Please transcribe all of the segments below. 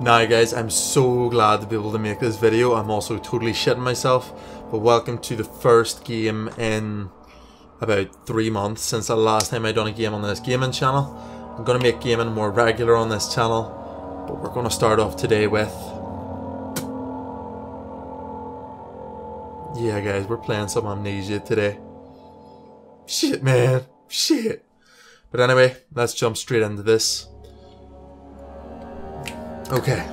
Now guys, I'm so glad to be able to make this video. I'm also totally shitting myself. But welcome to the first game in about three months since the last time I done a game on this gaming channel. I'm to make gaming more regular on this channel. But we're to start off today with... Yeah guys, we're playing some Amnesia today. Shit man, shit. But anyway, let's jump straight into this. Okay.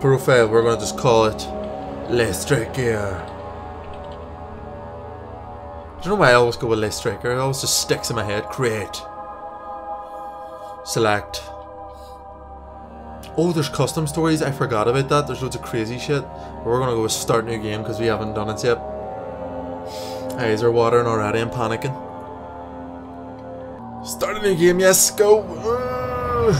Profile, we're gonna just call it Les Stryker. Do you know why I always go with Les Stryker? It always just sticks in my head. Create. Select. Oh, there's custom stories. I forgot about that. There's loads of crazy shit. We're gonna go with start new game because we haven't done it yet. Eyes are watering already. I'm panicking. Start a new game. Yes, go. Uh.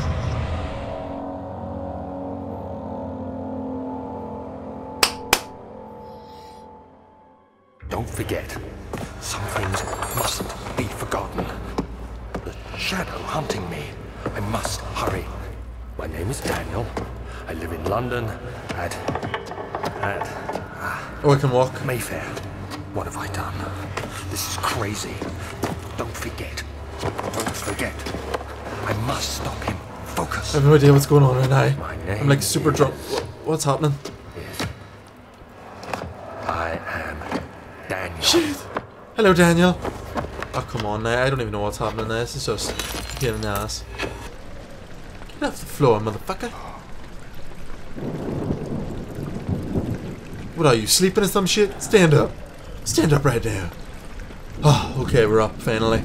Don't forget, some things mustn't be forgotten. The shadow hunting me. I must hurry. My name is Daniel. I live in London at at Oh, I can walk. Mayfair. What have I done? This is crazy. Don't forget. Don't forget. I must stop him. Focus. I have no idea what's going on right now. I'm like super drunk. What's happening? I am Daniel. Shit. Hello, Daniel. Oh, come on now. I don't even know what's happening now. This is just pain in the ass. Get off the floor, motherfucker. What are you, sleeping in some shit? Stand up. Stand up right now. Oh, ah, okay, we're up, finally.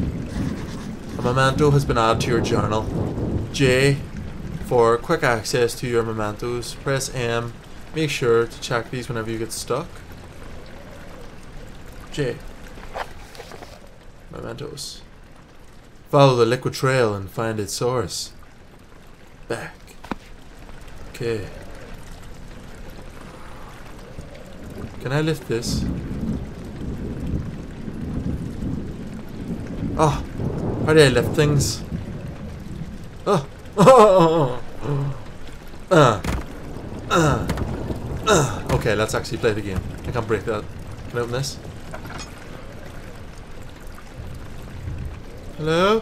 A memento has been added to your journal. J. For quick access to your mementos, press M. Make sure to check these whenever you get stuck. J. Mementos. Follow the liquid trail and find its source. Back. Okay. Can I lift this? Oh, how do I lift things? Oh, oh, uh, uh, uh. Okay, let's actually play the game. I can't break that. Can I open this? Hello?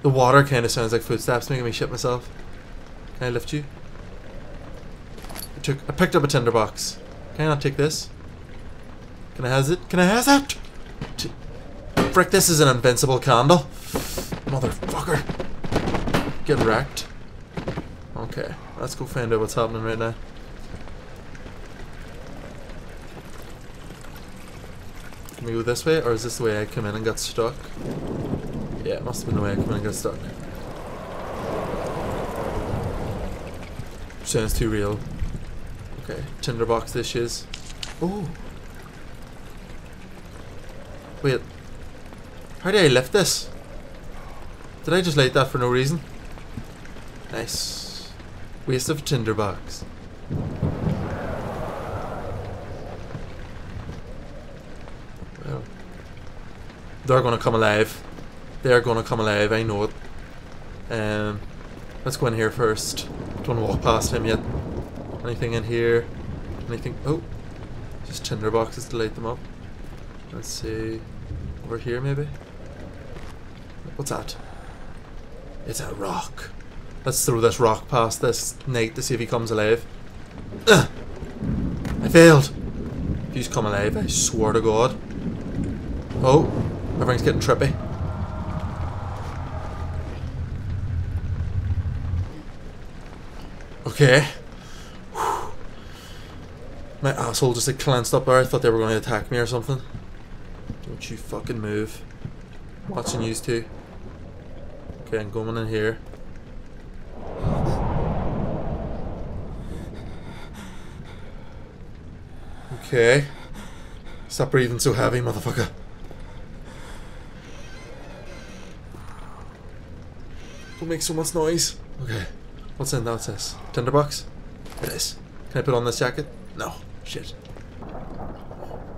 The water kind of sounds like footsteps, making me shit myself. Can I lift you? I took. I picked up a tinderbox. Can I not take this? Can I has it? Can I has it? Frick! This is an invincible candle. Motherfucker. Get wrecked. Okay, let's go find out what's happening right now. Can we go this way, or is this the way I came in and got stuck? Yeah, it must have been the way I came in and got stuck. Sounds too real. Okay, tinderbox dishes. Oh. Wait. How did I lift this? Did I just light that for no reason? Nice. Waste of tinderbox. Well, they're gonna come alive. They're gonna come alive, I know it. Um, let's go in here first. Don't walk past him yet. Anything in here? Anything? Oh, just tinderboxes to light them up. Let's see. Over here, maybe? What's that? It's a rock. Let's throw this rock past this knight to see if he comes alive. Ugh! I failed! If he's come alive, I swear to God. Oh, everything's getting trippy. Okay. Whew. My asshole just like clenched up there. I thought they were going to attack me or something. Don't you fucking move. Watching you two. Okay, I'm going in here. Okay. Stop breathing so heavy, motherfucker. Don't make so much noise. Okay. What's in that? This? Tinderbox? It is. Can I put on this jacket? No. Shit.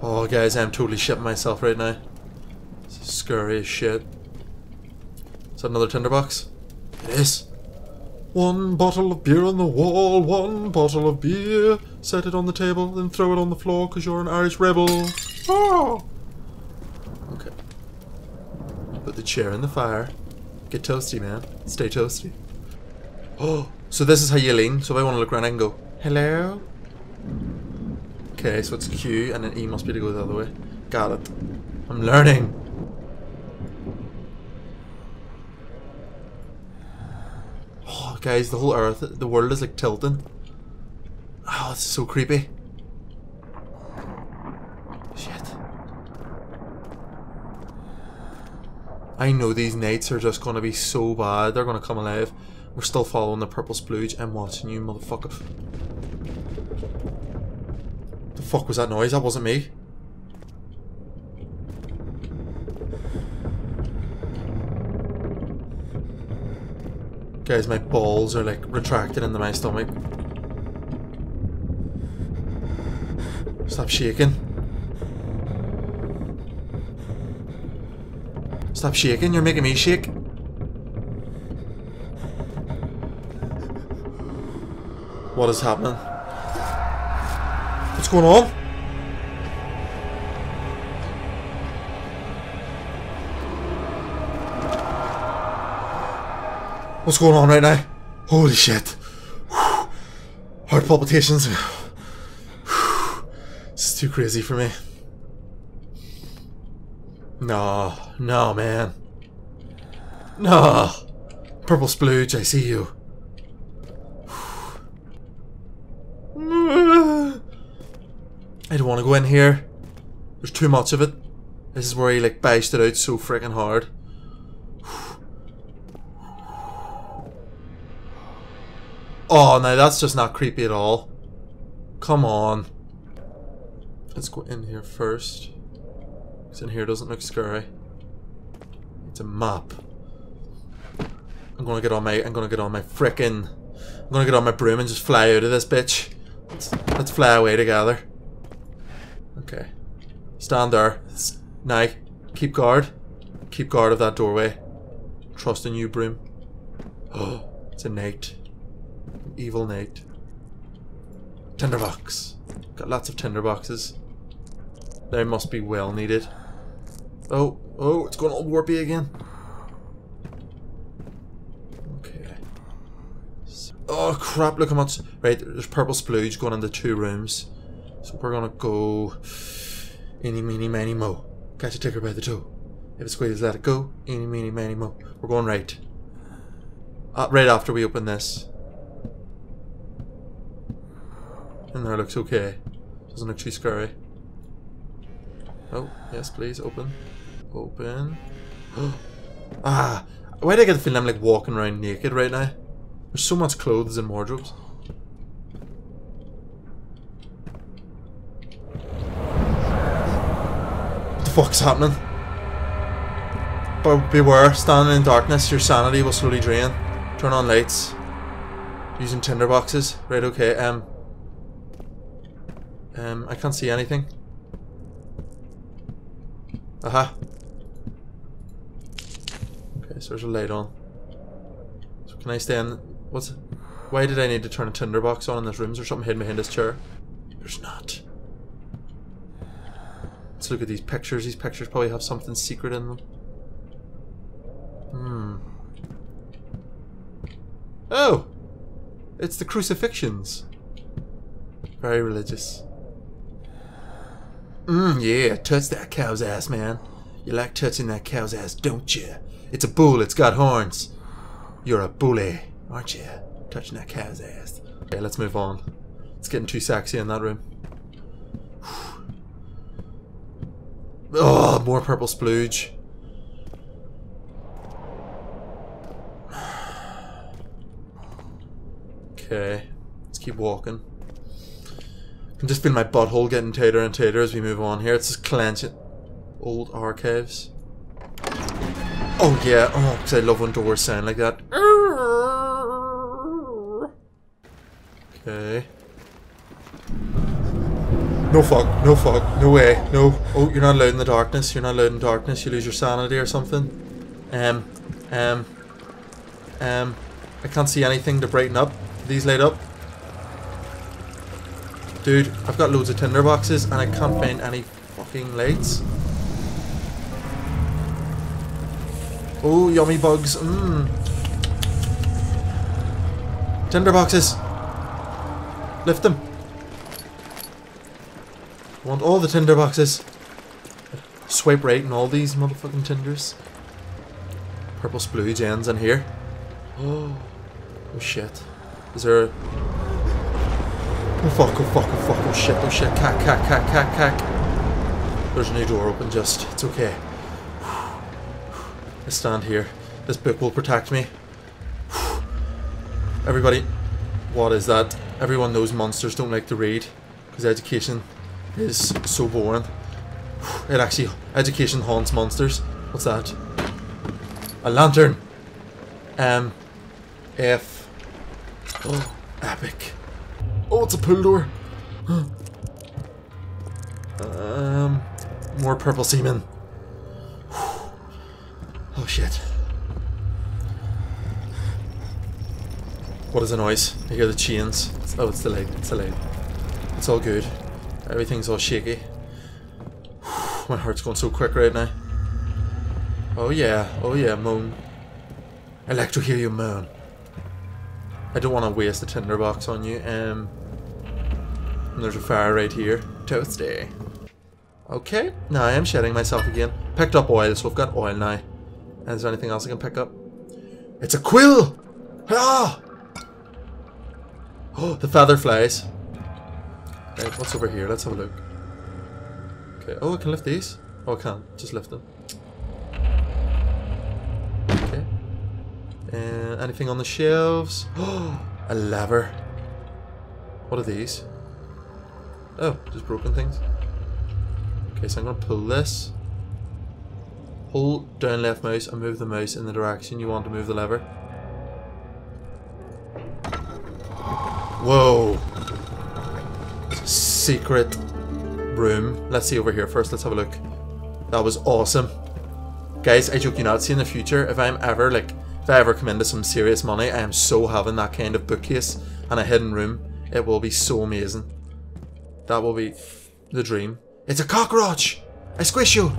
Oh, guys, I'm totally shitting myself right now. This is scary as shit. Is that another tinderbox? It is. One bottle of beer on the wall, one bottle of beer. Set it on the table, then throw it on the floor because you're an Irish rebel. Oh! Okay. Put the chair in the fire. Get toasty, man. Stay toasty. Oh, so this is how you lean. So if I want to look around, I can go, hello? Okay, so it's Q and then E must be to go the other way. Got it. I'm learning. Oh, guys, the whole earth, the world is like tilting. Oh, it's so creepy. Shit. I know these knights are just gonna be so bad. They're gonna come alive. We're still following the purple splooge. I'm watching you, motherfucker. The fuck was that noise? That wasn't me. Guys, my balls are like retracted into my stomach. Stop shaking. Stop shaking, you're making me shake. What is happening? What's going on? What's going on right now? Holy shit. Heart palpitations. This is too crazy for me. No, no, man. No. Purple splooge, I see you. I don't want to go in here. There's too much of it. This is where he like bashed it out so freaking hard. Oh, no, that's just not creepy at all. Come on. Let's go in here first. Because in here doesn't look scary. It's a map. I'm gonna get on my I'm gonna get on my frickin' I'm gonna get on my broom and just fly out of this bitch. Let's, let's fly away together. Okay. Stand there. Now, keep guard. Keep guard of that doorway. Trust in you, broom. Oh, it's a knight. Evil Nate. Tinderbox. Got lots of tinderboxes. They must be well needed. Oh, oh, it's going all warpy again. Okay. Oh crap, look how much... Right, there's purple splooge going into two rooms. So we're gonna go... Eeny, meeny, miny, mo. Catch a ticker by the toe. If it squeezes, let it go. Eeny, meeny, miny, mo. We're going right. Uh, right after we open this. In there looks okay. Doesn't look too scary. Oh, yes, please, open. Open. ah! Why do I get the feeling I'm like walking around naked right now? There's so much clothes and wardrobes. What the fuck's happening? But beware, standing in darkness, your sanity will slowly drain. Turn on lights. Using tinderboxes. Right, okay, um... Um, I can't see anything. Aha. Okay, so there's a light on. So can I stay in... What's... Why did I need to turn a tinderbox on in this room? Is there something hidden behind this chair? There's not. Let's look at these pictures. These pictures probably have something secret in them. Hmm. Oh! It's the crucifixions. Very religious. Mmm, yeah, touch that cow's ass, man. You like touching that cow's ass, don't you? It's a bull, it's got horns. You're a bully, aren't you? Touching that cow's ass. Okay, let's move on. It's getting too sexy in that room. Oh, more purple splooge. Okay, let's keep walking. I can just feel my butthole getting tighter and tighter as we move on here. It's just clenching. Old archives. Oh yeah, oh, because I love when doors sound like that. Okay. No fuck, no fuck, no way, no. Oh, you're not allowed in the darkness, you're not allowed in darkness, you lose your sanity or something. Um, um, Um, I can't see anything to brighten up. These light up. Dude, I've got loads of tinder boxes and I can't find any fucking lights. Oh, yummy bugs. Mmm. Tinder boxes. Lift them. I want all the tinder boxes. Swipe right in all these motherfucking tinders. Purple splooge ends in here. Oh, oh shit. Is there. Oh fuck, oh fuck, oh fuck, oh shit, oh shit. Cack, cack, cack, cack, cack. There's a new door open just. It's okay. I stand here. This book will protect me. Everybody, what is that? Everyone knows monsters don't like to read because education is so boring. It actually, education haunts monsters. What's that? A lantern. M. F. Oh, epic. Oh, it's a pool door. um, more purple semen. Oh shit. What is the noise? I hear the chains. Oh, it's the light. It's the light. It's all good. Everything's all shaky. My heart's going so quick right now. Oh yeah. Oh yeah, moan. I like to hear you moan. I don't want to waste the tinderbox on you. Um, there's a fire right here. Toasty. Okay, now I am shedding myself again. Picked up oil, so I've got oil now. Is there anything else I can pick up? It's a quill! Ah! Oh, the feather flies. Right, what's over here? Let's have a look. Okay, oh, I can lift these? Oh, I can't. Just lift them. And anything on the shelves? A lever. What are these? Oh, just broken things. Okay, so I'm going to pull this. Hold down left mouse and move the mouse in the direction you want to move the lever. Whoa. Secret room. Let's see over here first. Let's have a look. That was awesome. Guys, I joke you not, see in the future, if I'm ever, like, if I ever come into some serious money, I am so having that kind of bookcase and a hidden room. It will be so amazing. That will be the dream. It's a cockroach! I squish you!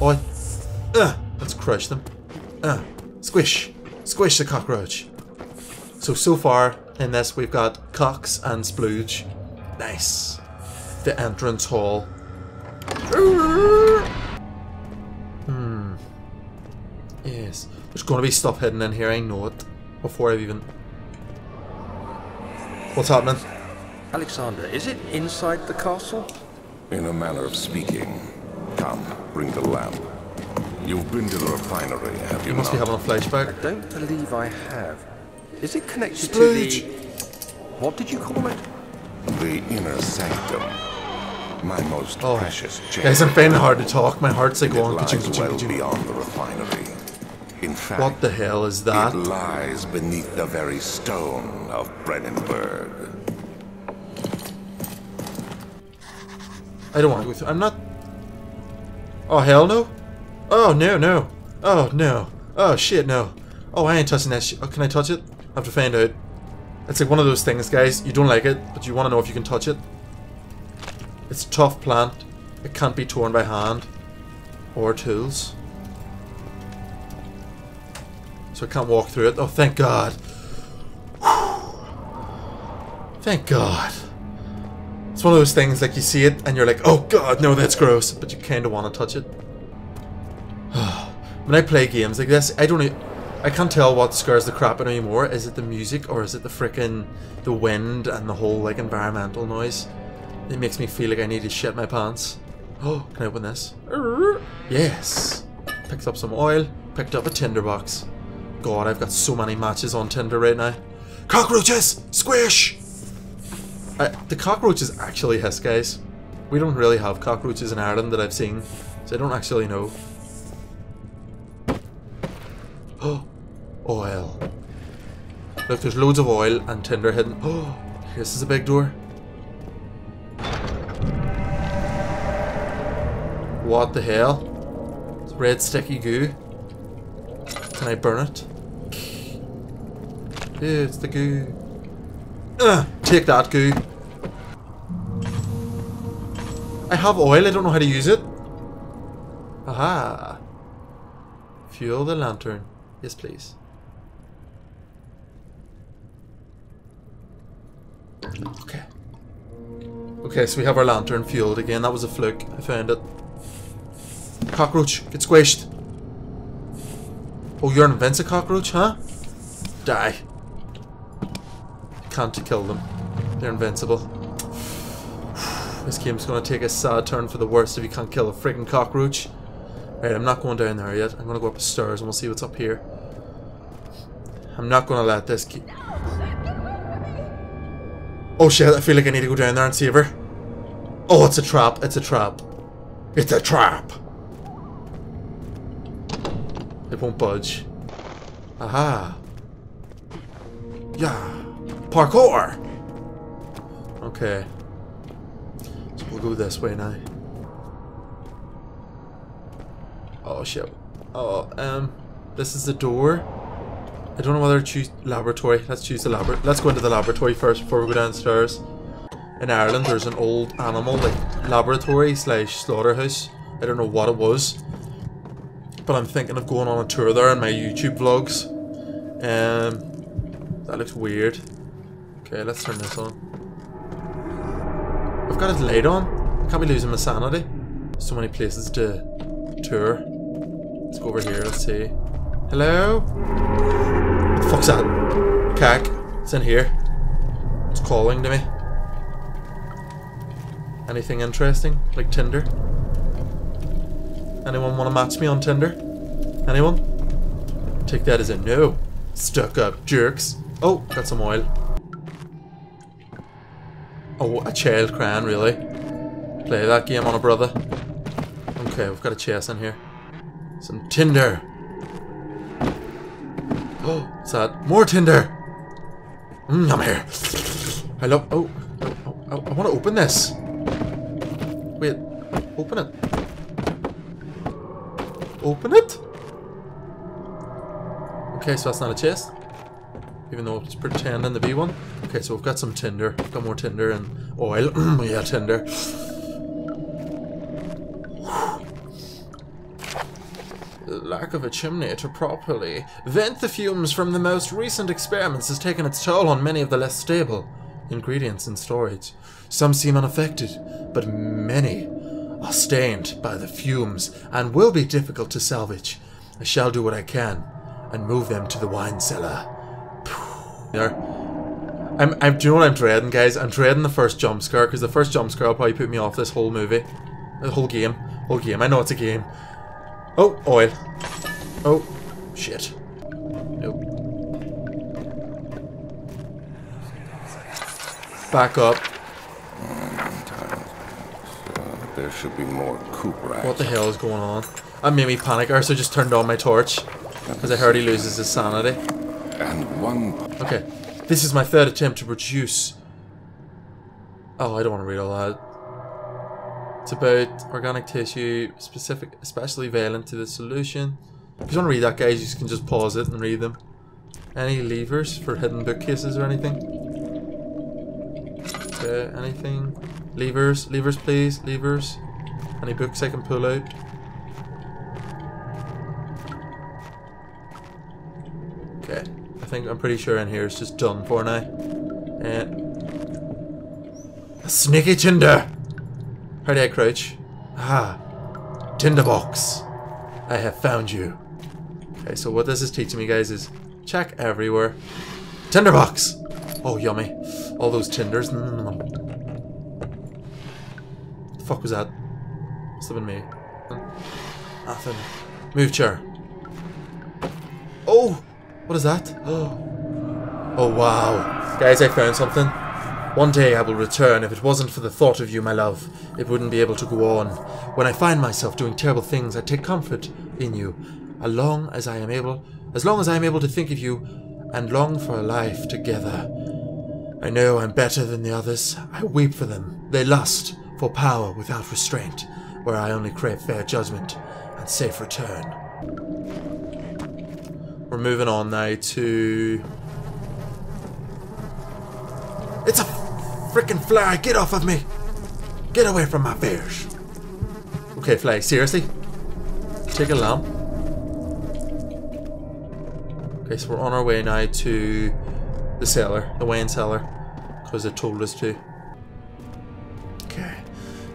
Oh, I uh, let's crush them. Uh, squish. Squish the cockroach. So, so far in this we've got Cox and Splooge. Nice. The entrance hall. There's going to be stuff hidden in here, I know it. Before I've even... What's happening? Alexander, is it inside the castle? In a manner of speaking. Come, bring the lamp. You've been to the refinery, have you, You must not? be having a flashback. Don't believe I have. Is it connected Splooge. to the... What did you call it? The inner sanctum. My most Oh. precious chamber. Guys, I'm finding it hard to talk. My heart's like It going... lies ka-ching, ka-ching, well beyond the refinery. In fact, What the hell is that? it lies beneath the very stone of Brennenburg. I don't want to go through. I'm not. Oh hell no! Oh no no! Oh no! Oh shit no! Oh I ain't touching that shit. Oh, can I touch it? I have to find out. It's like one of those things, guys. You don't like it, but you want to know if you can touch it. It's a tough plant. It can't be torn by hand or tools. So I can't walk through it. Oh, thank God. Thank God. It's one of those things like you see it and you're like, oh god, no, that's gross, but you kind of want to touch it. when I play games like this, I don't, I can't tell what scares the crap out of me more. Is it the music or is it the frickin' the wind and the whole like environmental noise? It makes me feel like I need to shit my pants. Oh, can I open this? Yes. Picked up some oil. Picked up a tinderbox. God, I've got so many matches on Tinder right now. Cockroaches! Squish! Uh, the cockroaches actually hiss, guys. We don't really have cockroaches in Ireland that I've seen, so I don't actually know. Oh, oil. Look, there's loads of oil and tinder hidden. Oh, this is a big door. What the hell? It's red sticky goo. Can I burn it? It's the goo. Ugh, take that goo. I have oil, I don't know how to use it. Aha. Fuel the lantern. Yes, please. Okay. Okay, so we have our lantern fueled again. That was a fluke. I found it. Cockroach, get squished. Oh, you're an invincible cockroach, huh? Die. Can't kill them. They're invincible. This game's gonna take a sad turn for the worst if you can't kill a freaking cockroach. Right, I'm not going down there yet. I'm gonna go up the stairs and we'll see what's up here. I'm not gonna let this keep... Oh shit, I feel like I need to go down there and save her. Oh, it's a trap. It's a trap. It's a trap. It won't budge. Aha. Yeah. Parkour! Okay. So we'll go this way now. Oh shit. Oh, um, this is the door. I don't know whether to choose laboratory. Let's choose the lab. Let's go into the laboratory first before we go downstairs. In Ireland, there's an old animal like laboratory slash slaughterhouse. I don't know what it was, but I'm thinking of going on a tour there in my YouTube vlogs. Um, that looks weird. Okay, let's turn this on. I've got it light on. I can't be losing my sanity. So many places to tour. Let's go over here. Let's see. Hello. What the fuck's that? Cack. It's in here. It's calling to me. Anything interesting? Like Tinder? Anyone want to match me on Tinder? Anyone? Take that as a no. Stuck up jerks. Oh, got some oil. Oh, a child crying, really? Play that game on a brother. Okay, we've got a chest in here. Some Tinder. Oh, what's that? More Tinder! Mm, I'm here. I love... Oh, oh, oh, oh I want to open this. Wait, open it. Open it? Okay, so that's not a chest. Even though it's pretending to be one. Okay, so we've got some tinder. Got more tinder and oil. Oh, yeah, tinder. lack of a chimney to properly vent the fumes from the most recent experiments has taken its toll on many of the less stable ingredients in storage. Some seem unaffected, but many are stained by the fumes and will be difficult to salvage. I shall do what I can and move them to the wine cellar. There. I'm, I'm, do you know what I'm dreading, guys? I'm dreading the first jump scare because the first jump scare will probably put me off this whole movie. The whole game. Whole game. I know it's a game. Oh, oil. Oh, shit. Nope. Back up. There should be more coop. What the hell is going on? That made me panic. I also just turned on my torch. Because I heard he loses his sanity. And one... Okay. This is my third attempt to produce... Oh, I don't want to read all that. It's about organic tissue, specific, especially valent to the solution. If you want to read that, guys, you can just pause it and read them. Any levers for hidden bookcases or anything? Okay, anything? Levers, levers please, levers. Any books I can pull out? Think I'm pretty sure in here it's just done for now. Uh, sneaky tinder! How do I crouch? Ah, tinderbox. I have found you. Okay, so what this is teaching me, guys, is check everywhere. Tinderbox! Oh, yummy. All those tinders. Mm. The fuck was that? Must have been me. Nothing. Move chair. What is that? Oh, wow. Guys, I found something. One day I will return. If it wasn't for the thought of you, my love, it wouldn't be able to go on. When I find myself doing terrible things, I take comfort in you. As long as I am able, as long as I am able to think of you and long for a life together. I know I'm better than the others. I weep for them. They lust for power without restraint, where I only crave fair judgment and safe return. We're moving on now to It's a freaking fly! Get off of me! Get away from my bears! Okay, fly, seriously? Take a lamp. Okay, so we're on our way now to the cellar, the wine cellar, because it told us to. Okay,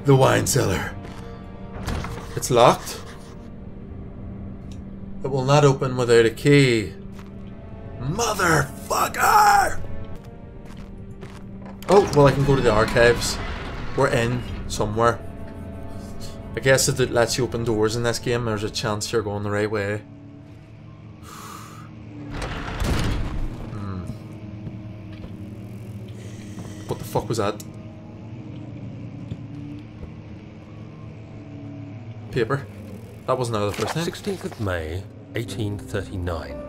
the wine cellar. It's locked. It will not open without a key. Motherfucker! Oh, well I can go to the archives. We're in somewhere. I guess if it lets you open doors in this game, there's a chance you're going the right way. Hmm. What the fuck was that? Paper. That wasn't the first time. 16th of May, 1839.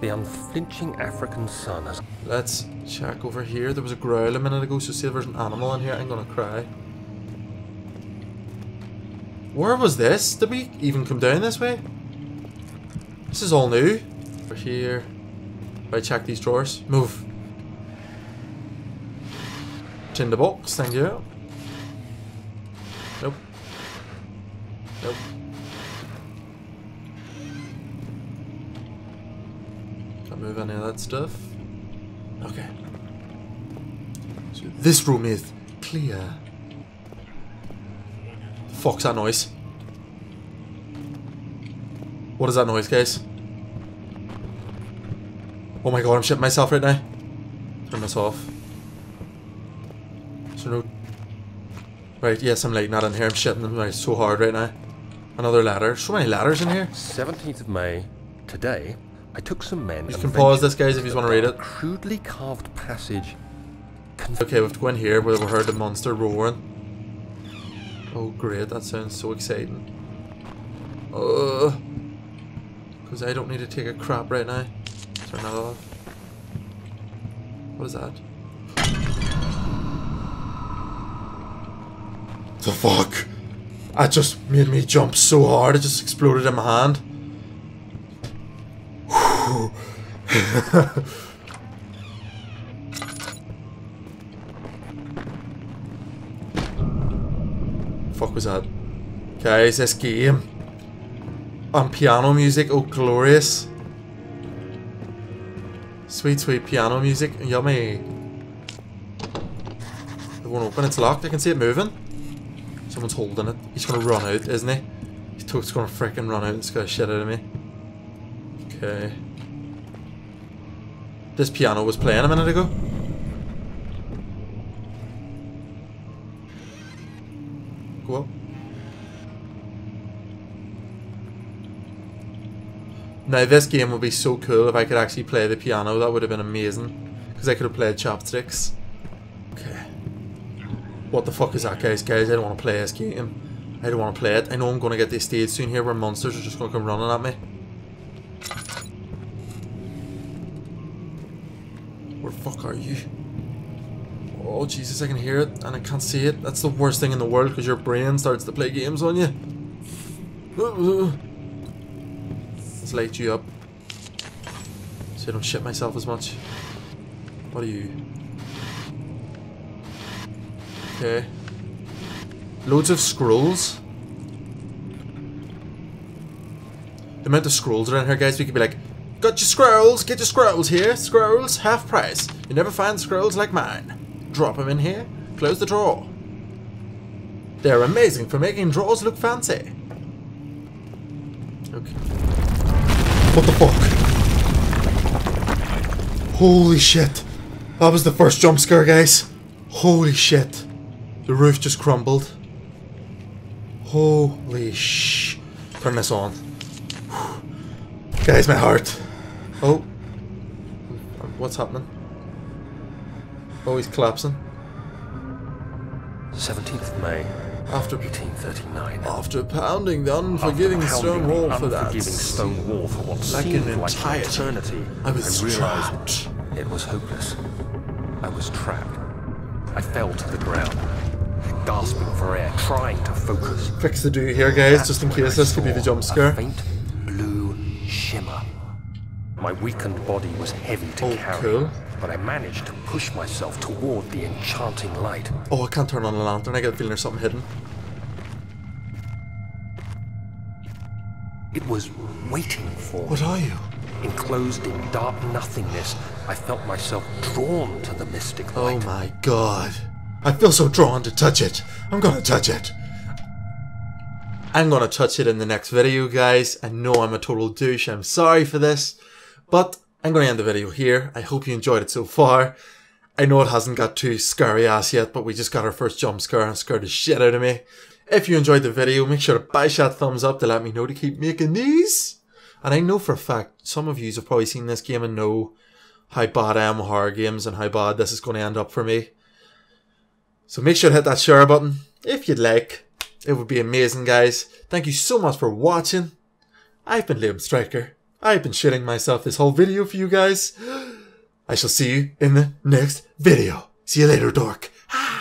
The unflinching African sun has Let's check over here. There was a growl a minute ago, so see if there's an animal in here. I'm gonna cry. Where was this? Did we even come down this way? This is all new. Over here. I check these drawers. Move. Tinder box, thank you. Nope. Nope. Can't move any of that stuff. Okay. So this room is clear. Fuck's that noise? What is that noise, guys? Oh my god, I'm shitting myself right now. Turn this off. So no... Right, yes, I'm like not in here. I'm shitting them right, so hard right now. Another ladder. So many ladders in here. 17th of May. Today, I took some men. You can pause this, guys, if you want to read it. Crudely carved passage. Okay, we have to go in here where we heard the monster roaring. Oh, great, that sounds so exciting. Uh, Because I don't need to take a crap right now. Turn that off. What is that? The fuck? That just made me jump so hard, it just exploded in my hand. fuck was that? Guys, this game. On piano music, oh glorious. Sweet, sweet piano music, yummy. It won't open, it's locked, I can see it moving. Someone's holding it. He's gonna run out, isn't he? He's just gonna freaking run out and scare shit out of me. Okay. This piano was playing a minute ago. Go up. Now this game would be so cool if I could actually play the piano. That would have been amazing. Because I could have played chopsticks. Okay. What the fuck is that guys? Guys, I don't want to play this game. I don't want to play it. I know I'm going to get this stage soon here where monsters are just going to come running at me. Where the fuck are you? Oh Jesus, I can hear it and I can't see it. That's the worst thing in the world because your brain starts to play games on you. Let's light you up. So I don't shit myself as much. What are you? Okay. Loads of scrolls. The amount of scrolls around here, guys, we could be like, Got your scrolls, get your scrolls here. Scrolls, half price. You never find scrolls like mine. Drop them in here, close the drawer. They're amazing for making drawers look fancy. Okay. What the fuck? Holy shit. That was the first jump scare, guys. Holy shit. The roof just crumbled. Holy sh... Turn this on. Guys, my heart. Oh. What's happening? Oh, he's collapsing. 17th May, After 1839. after pounding the unforgiving After stone pounding the wall for that. stone wall for what like seemed an like eternity, I was realized trapped. it was hopeless. I was trapped. I fell to the ground, gasping for air, trying to focus. Fix the do here, guys, just in case this could be the jump scare. A faint blue shimmer. My weakened body was heavy to Oh, carry. cool. But I managed to push myself toward the enchanting light. Oh, I can't turn on the lantern. I get a feeling there's something hidden. It was waiting for me. What are you? Enclosed in dark nothingness, I felt myself drawn to the mystic oh light. Oh my god. I feel so drawn to touch it. I'm gonna touch it. I'm gonna touch it in the next video, guys. I know I'm a total douche. I'm sorry for this. But I'm gonna end the video here. I hope you enjoyed it so far. I know it hasn't got too scary ass yet, but we just got our first jump scare and scared the shit out of me. If you enjoyed the video, make sure to bash that thumbs up to let me know to keep making these. And I know for a fact, some of you have probably seen this game and know how bad I am with horror games and how bad this is going to end up for me. So make sure to hit that share button if you'd like. It would be amazing, guys. Thank you so much for watching. I've been Liam Stryker. I've been shitting myself this whole video for you guys. I shall see you in the next video. See you later, dork. Ah.